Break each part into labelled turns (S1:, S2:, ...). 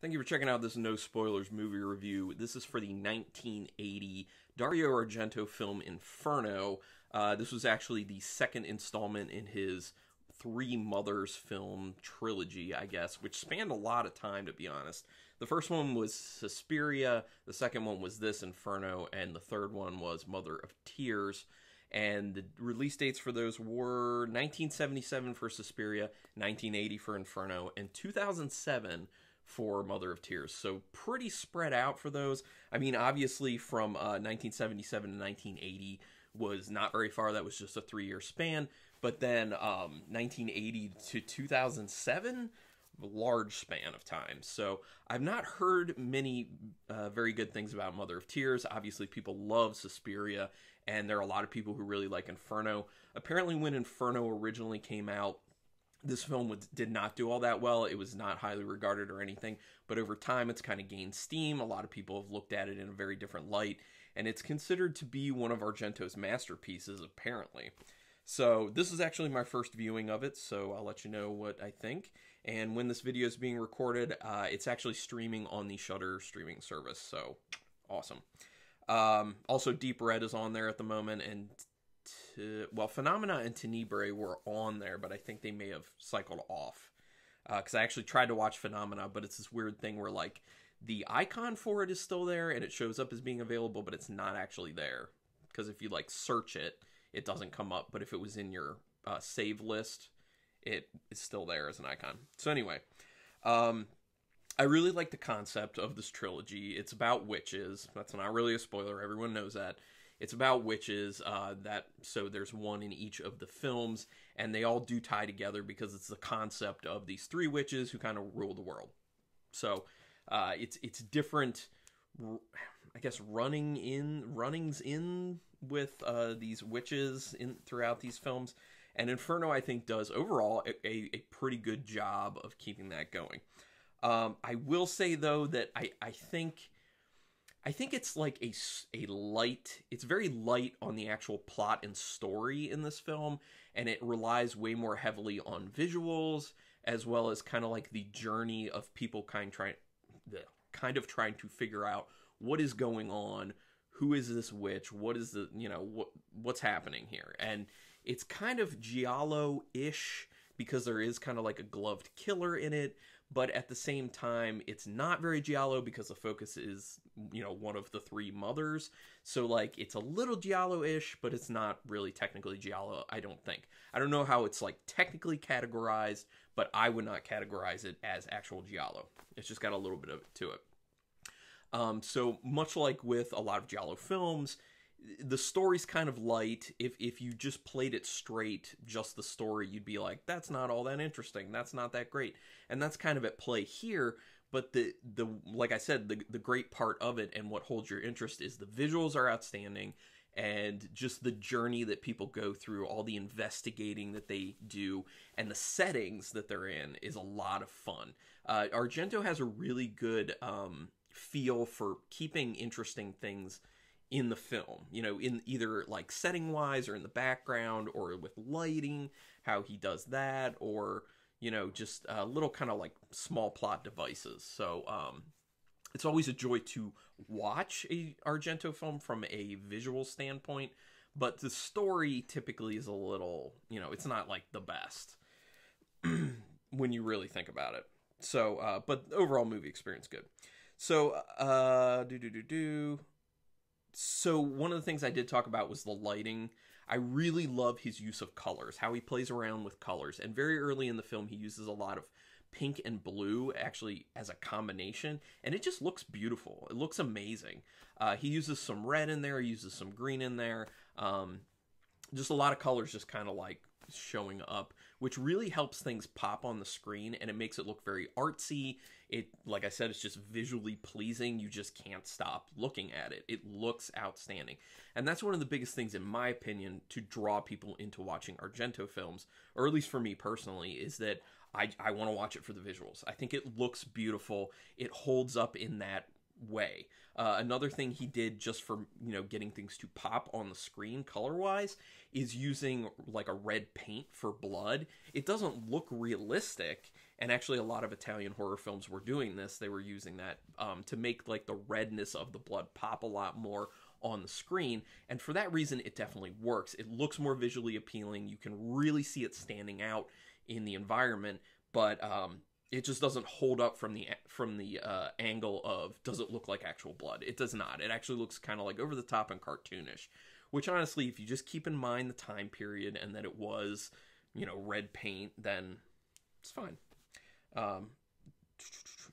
S1: Thank you for checking out this no spoilers movie review. This is for the 1980 Dario Argento film Inferno. Uh, this was actually the second installment in his Three Mothers film trilogy, I guess, which spanned a lot of time, to be honest. The first one was Suspiria, the second one was this Inferno, and the third one was Mother of Tears. And the release dates for those were 1977 for Suspiria, 1980 for Inferno, and 2007 for Mother of Tears. So pretty spread out for those. I mean, obviously from uh, 1977 to 1980 was not very far. That was just a three year span. But then um, 1980 to 2007, large span of time. So I've not heard many uh, very good things about Mother of Tears. Obviously, people love Suspiria, and there are a lot of people who really like Inferno. Apparently, when Inferno originally came out, this film did not do all that well. It was not highly regarded or anything, but over time it's kind of gained steam. A lot of people have looked at it in a very different light, and it's considered to be one of Argento's masterpieces, apparently. So, this is actually my first viewing of it, so I'll let you know what I think. And when this video is being recorded, uh, it's actually streaming on the Shudder streaming service, so awesome. Um, also, Deep Red is on there at the moment, and to well, Phenomena and Tenebrae were on there, but I think they may have cycled off because uh, I actually tried to watch Phenomena, but it's this weird thing where like the icon for it is still there and it shows up as being available, but it's not actually there because if you like search it, it doesn't come up. But if it was in your uh, save list, it is still there as an icon. So anyway, um, I really like the concept of this trilogy. It's about witches. That's not really a spoiler. Everyone knows that. It's about witches. Uh, that so there's one in each of the films, and they all do tie together because it's the concept of these three witches who kind of rule the world. So uh, it's it's different. I guess running in runnings in with uh, these witches in throughout these films, and Inferno I think does overall a, a, a pretty good job of keeping that going. Um, I will say though that I I think I think it's like a, a light, it's very light on the actual plot and story in this film, and it relies way more heavily on visuals as well as kind of like the journey of people kind trying the kind of trying to figure out what is going on, who is this witch, what is the, you know, what what's happening here. And it's kind of giallo-ish because there is kind of like a gloved killer in it, but at the same time it's not very giallo because the focus is you know one of the three mothers. So like it's a little giallo-ish but it's not really technically giallo i don't think. I don't know how it's like technically categorized but i would not categorize it as actual giallo. It's just got a little bit of it to it. Um, so much like with a lot of giallo films the story's kind of light. If if you just played it straight, just the story, you'd be like, that's not all that interesting. That's not that great. And that's kind of at play here. But the the like I said, the the great part of it and what holds your interest is the visuals are outstanding and just the journey that people go through, all the investigating that they do, and the settings that they're in is a lot of fun. Uh, Argento has a really good um, feel for keeping interesting things in the film you know in either like setting wise or in the background or with lighting how he does that or you know just uh, little kind of like small plot devices. So um it's always a joy to watch a argento film from a visual standpoint but the story typically is a little you know it's not like the best when you really think about it. So uh but overall movie experience good. So uh do do do do so one of the things I did talk about was the lighting. I really love his use of colors, how he plays around with colors. And very early in the film, he uses a lot of pink and blue actually as a combination, and it just looks beautiful. It looks amazing. Uh, he uses some red in there, he uses some green in there. Um, just a lot of colors just kind of like showing up, which really helps things pop on the screen and it makes it look very artsy. It, like I said, it's just visually pleasing. You just can't stop looking at it. It looks outstanding. And that's one of the biggest things, in my opinion, to draw people into watching Argento films, or at least for me personally, is that I, I want to watch it for the visuals. I think it looks beautiful. It holds up in that way. Uh, another thing he did just for you know getting things to pop on the screen color wise is using like a red paint for blood. It doesn't look realistic And actually, a lot of Italian horror films were doing this. They were using that um, to make like the redness of the blood pop a lot more on the screen. And for that reason, it definitely works. It looks more visually appealing. You can really see it standing out in the environment, but um, it just doesn't hold up from the from the uh, angle of does it look like actual blood? It does not. It actually looks kind of like over the top and cartoonish. Which honestly, if you just keep in mind the time period and that it was, you know, red paint, then it's fine. Um,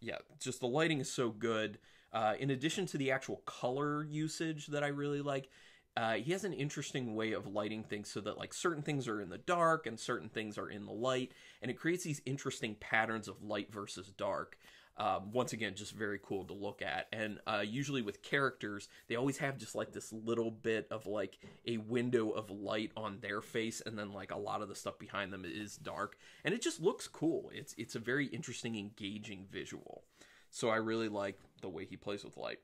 S1: yeah, just the lighting is so good. Uh, in addition to the actual color usage that I really like, uh, he has an interesting way of lighting things so that like certain things are in the dark and certain things are in the light, and it creates these interesting patterns of light versus dark. Um, once again, just very cool to look at. And uh, usually with characters, they always have just like this little bit of like a window of light on their face, and then like a lot of the stuff behind them is dark, and it just looks cool. It's it's a very interesting, engaging visual. So I really like the way he plays with light.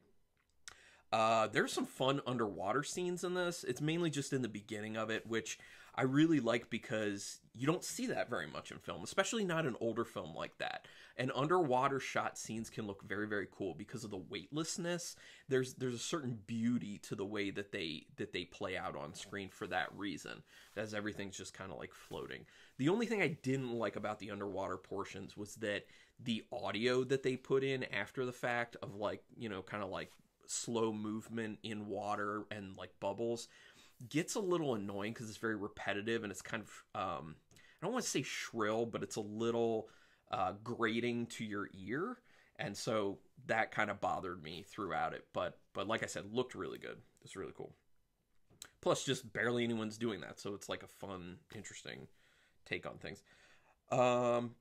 S1: Uh, there's some fun underwater scenes in this. It's mainly just in the beginning of it, which I really like because you don't see that very much in film, especially not an older film like that. And underwater shot scenes can look very, very cool because of the weightlessness. There's there's a certain beauty to the way that they that they play out on screen for that reason, as everything's just kind of like floating. The only thing I didn't like about the underwater portions was that the audio that they put in after the fact of like you know kind of like slow movement in water and like bubbles gets a little annoying because it's very repetitive and it's kind of um, I don't want to say shrill, but it's a little uh, grating to your ear, and so that kind of bothered me throughout it. But but like I said, looked really good. It's really cool. Plus, just barely anyone's doing that, so it's like a fun, interesting take on things. Um,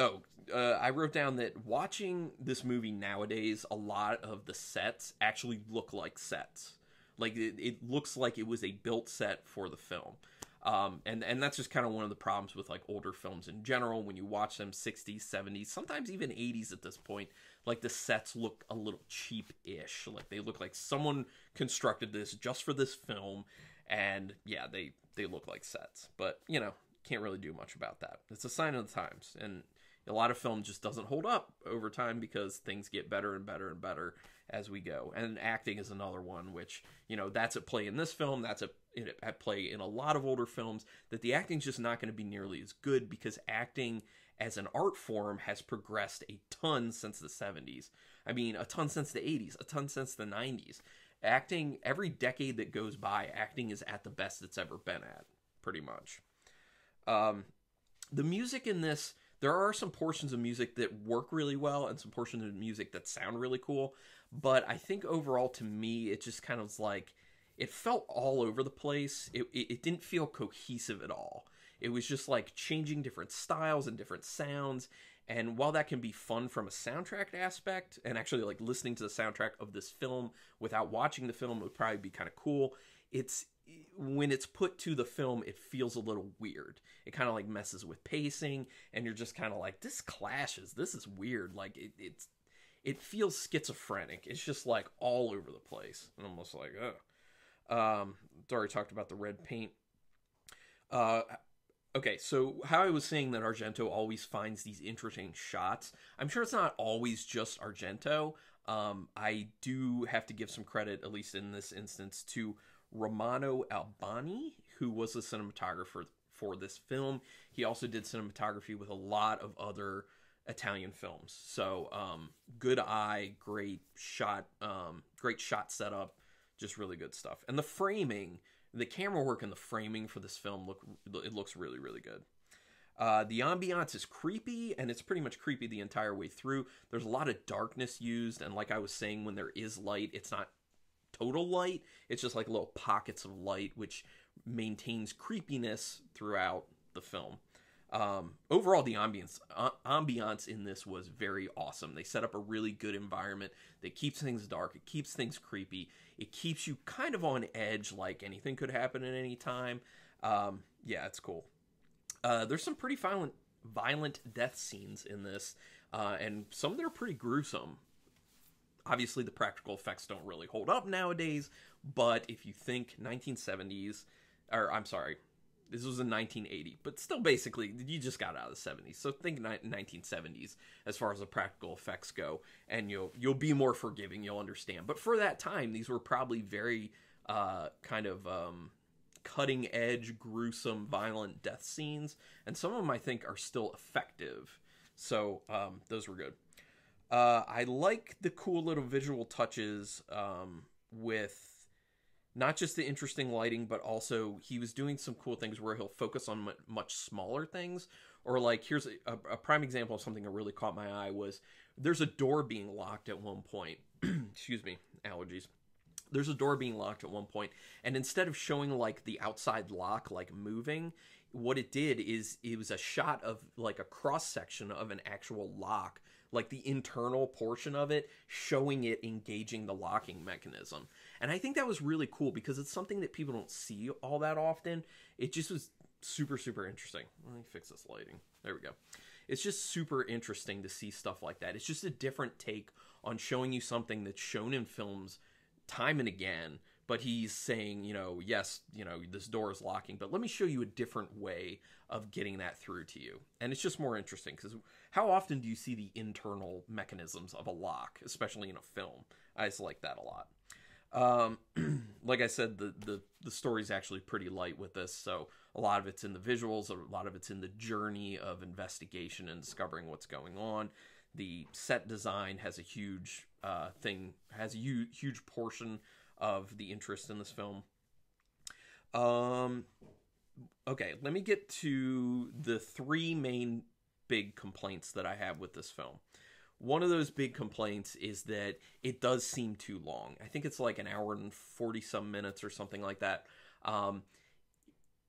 S1: Oh, uh, I wrote down that watching this movie nowadays, a lot of the sets actually look like sets. Like it, it looks like it was a built set for the film. Um, and and that's just kind of one of the problems with like older films in general. When you watch them, 60s, 70s, sometimes even 80s at this point, like the sets look a little cheap-ish. Like they look like someone constructed this just for this film, and yeah, they they look like sets. But you know, can't really do much about that. It's a sign of the times, and a lot of film just doesn't hold up over time because things get better and better and better as we go. And acting is another one, which you know that's at play in this film. That's at, play in a lot of older films. That the acting's just not going to be nearly as good because acting as an art form has progressed a ton since the 70s. I mean, a ton since the 80s, a ton since the 90s. Acting, every decade that goes by, acting is at the best it's ever been at, pretty much. Um, the music in this there are some portions of music that work really well and some portions of music that sound really cool, but I think overall to me it just kind of was like it felt all over the place. It, it, it didn't feel cohesive at all. It was just like changing different styles and different sounds. And while that can be fun from a soundtrack aspect, and actually like listening to the soundtrack of this film without watching the film would probably be kind of cool, it's when it's put to the film, it feels a little weird. It kind of like messes with pacing, and you're just kind of like, this clashes. This is weird. Like it, it's it feels schizophrenic. It's just like all over the place, and almost like, oh. Um, already talked about the red paint. Uh, okay, so how I was saying that Argento always finds these interesting shots. I'm sure it's not always just Argento. Um, I do have to give some credit, at least in this instance, to Romano Albani, who was the cinematographer for this film. He also did cinematography with a lot of other Italian films. So, um, good eye, great shot, um, great shot setup, just really good stuff. And the framing, the camera work and the framing for this film look it looks really really good. Uh, the ambiance is creepy, and it's pretty much creepy the entire way through. There's a lot of darkness used, and like I was saying, when there is light, it's not total light. It's just like little pockets of light, which maintains creepiness throughout the film. Um, overall, the ambience uh, ambiance in this was very awesome. They set up a really good environment that keeps things dark. It keeps things creepy. It keeps you kind of on edge, like anything could happen at any time. Um, yeah, it's cool. Uh, there's some pretty violent violent death scenes in this, uh, and some that are pretty gruesome obviously the practical effects don't really hold up nowadays but if you think 1970s or i'm sorry This was in 1980, but still basically you just got out of the 70s. So think 1970s as far as the practical effects go, and you'll you'll be more forgiving. You'll understand. But for that time, these were probably very uh, kind of um, cutting edge, gruesome, violent death scenes, and some of them I think are still effective. So um, those were good. Uh, I like the cool little visual touches um, with not just the interesting lighting, but also he was doing some cool things where he'll focus on much smaller things. Or like here's a, a, prime example of something that really caught my eye was there's a door being locked at one point. Excuse me, allergies. There's a door being locked at one point, and instead of showing like the outside lock like moving, what it did is it was a shot of like a cross section of an actual lock like the internal portion of it, showing it engaging the locking mechanism. And I think that was really cool because it's something that people don't see all that often. It just was super, super interesting. Let me fix this lighting. There we go. It's just super interesting to see stuff like that. It's just a different take on showing you something that's shown in films time and again but he's saying, you know, yes, you know, this door is locking, but let me show you a different way of getting that through to you. And it's just more interesting because how often do you see the internal mechanisms of a lock, especially in a film? I just like that a lot. Um, like I said, the, the the story's actually pretty light with this, so a lot of it's in the visuals, a lot of it's in the journey of investigation and discovering what's going on. The set design has a huge uh, thing, has a huge, huge portion of the interest in this film. Um, okay, let me get to the three main big complaints that I have with this film. One of those big complaints is that it does seem too long. I think it's like an hour and 40 some minutes or something like that. Um,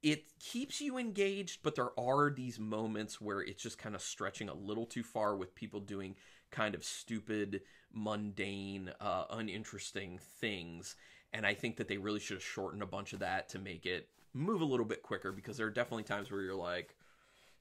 S1: it keeps you engaged, but there are these moments where it's just kind of stretching a little too far with people doing kind of stupid, mundane, uh, uninteresting things. And I think that they really should have shortened a bunch of that to make it move a little bit quicker because there are definitely times where you're like,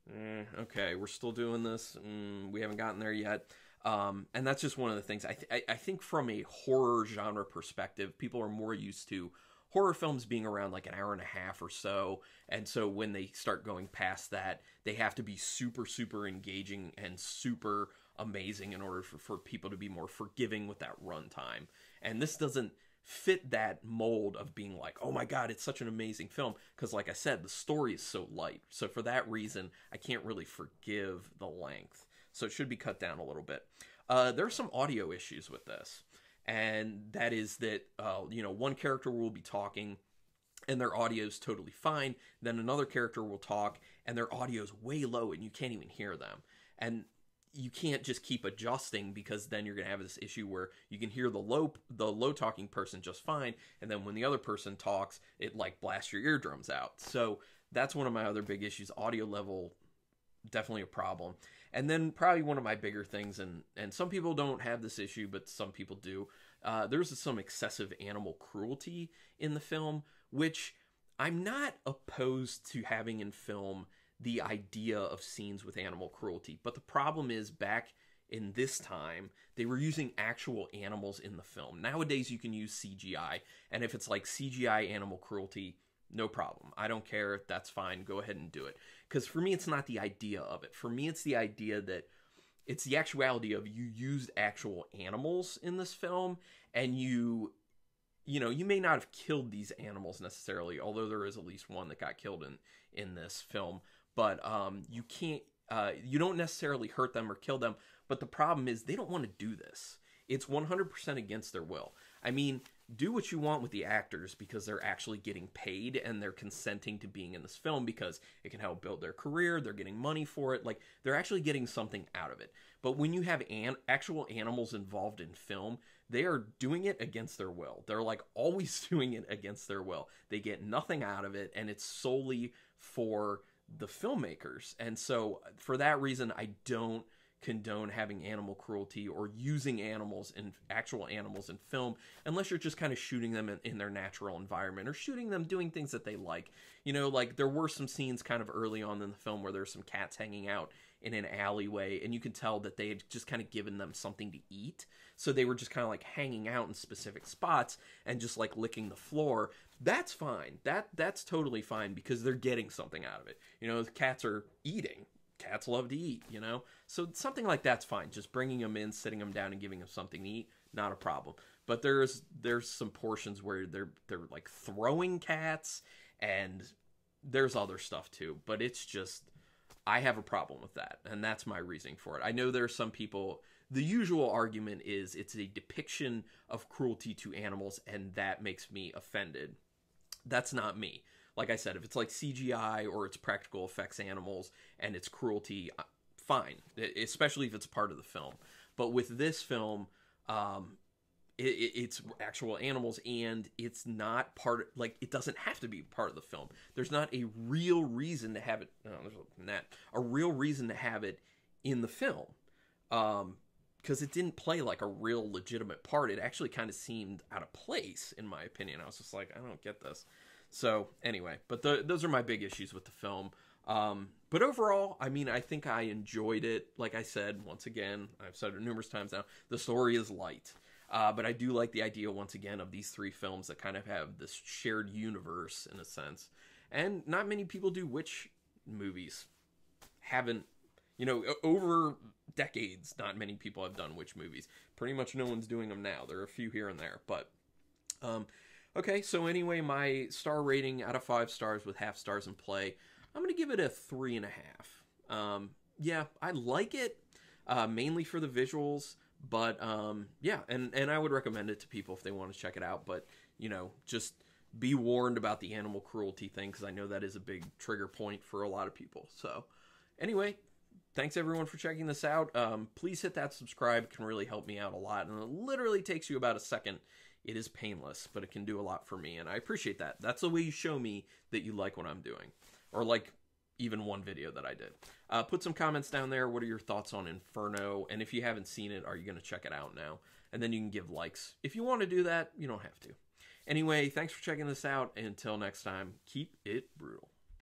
S1: eh, okay, we're still doing this. Mm, we haven't gotten there yet. Um, and that's just one of the things I, th- I think from a horror genre perspective, people are more used to horror films being around like an hour and a half or so. And so when they start going past that, they have to be super, super engaging and super amazing in order for, for people to be more forgiving with that runtime. And this doesn't fit that mold of being like, oh my god, it's such an amazing film. Because, like I said, the story is so light. So, for that reason, I can't really forgive the length. So, it should be cut down a little bit. Uh, there are some audio issues with this. And that is that, uh, you know, one character will be talking and their audio is totally fine. Then another character will talk and their audio is way low and you can't even hear them. And you can't just keep adjusting because then you're going to have this issue where you can hear the low the low talking person just fine and then when the other person talks it like blasts your eardrums out. So that's one of my other big issues. Audio level definitely a problem. And then probably one of my bigger things and and some people don't have this issue but some people do uh, there's some excessive animal cruelty in the film which i'm not opposed to having in film the idea of scenes with animal cruelty. But the problem is back in this time, they were using actual animals in the film. Nowadays, you can use CGI, and if it's like CGI animal cruelty, no problem. I don't care. That's fine. Go ahead and do it. Because for me, it's not the idea of it. For me, it's the idea that it's the actuality of you used actual animals in this film, and you you know you may not have killed these animals necessarily although there is at least one that got killed in in this film but um, you can't. Uh, you don't necessarily hurt them or kill them, but the problem is they don't want to do this. It's 100% against their will. I mean, do what you want with the actors because they're actually getting paid and they're consenting to being in this film because it can help build their career. They're getting money for it. Like, they're actually getting something out of it. But when you have an- actual animals involved in film, they are doing it against their will. They're like always doing it against their will. They get nothing out of it, and it's solely for the filmmakers. And so for that reason, I don't condone having animal cruelty or using animals in actual animals in film unless you're just kind of shooting them in, in, their natural environment or shooting them doing things that they like you know like there were some scenes kind of early on in the film where there's some cats hanging out in an alleyway, and you can tell that they had just kind of given them something to eat. So they were just kind of like hanging out in specific spots and just like licking the floor. That's fine. That that's totally fine because they're getting something out of it. You know, cats are eating. Cats love to eat, you know? So something like that's fine. Just bringing them in, sitting them down and giving them something to eat, not a problem. But there's there's some portions where they're they're like throwing cats and there's other stuff too, but it's just I have a problem with that, and that's my reasoning for it. I know there are some people. The usual argument is it's a depiction of cruelty to animals, and that makes me offended. That's not me. Like I said, if it's like CGI or it's practical effects animals and it's cruelty, uh, fine, especially if it's part of the film. But with this film, um, it, it's actual animals and it's not part like it doesn't have to be part of the film. There's not a real reason to have it no, there's not a real reason to have it in the film. Um because it didn't play like a real legitimate part. It actually kind of seemed out of place in my opinion. I was just like i don't get this. So anyway but the, those are my big issues with the film. Um, but overall, I mean, I think I enjoyed it. Like I said, once again, I've said it numerous times now, the story is light. Uh, but I do like the idea once again of these three films that kind of have this shared universe in a sense. And not many people do witch movies. Haven't, you know, over decades, not many people have done witch movies. Pretty much no one's doing them now. There are a few here and there, but um, okay. So anyway, my star rating out of five stars with half stars in play, I'm gonna give it a three and a half. Um, yeah, I like it uh, mainly for the visuals. But um, yeah, and and I would recommend it to people if they want to check it out. But you know, just be warned about the animal cruelty thing because I know that is a big trigger point for a lot of people. So anyway, thanks everyone for checking this out. Um, please hit that subscribe; it can really help me out a lot, and it literally takes you about a second. It is painless, but it can do a lot for me, and I appreciate that. That's the way you show me that you like what I'm doing, or like even one video that I did. Uh, put some comments down there. What are your thoughts on Inferno? And if you haven't seen it, are you going to check it out now? And then you can give likes. If you want to do that, you don't have to. Anyway, thanks for checking this out. Until next time, keep it brutal.